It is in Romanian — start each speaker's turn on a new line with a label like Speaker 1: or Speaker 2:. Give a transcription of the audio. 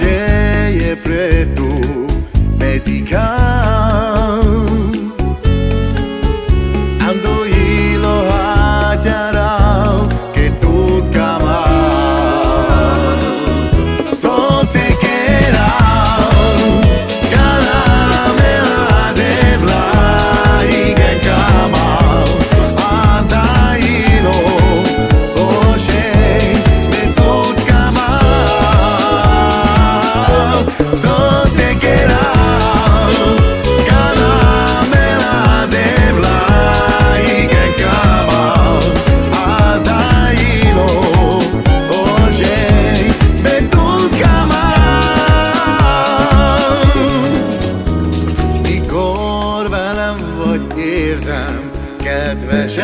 Speaker 1: așa e pretul, tu szívem, kedvesem.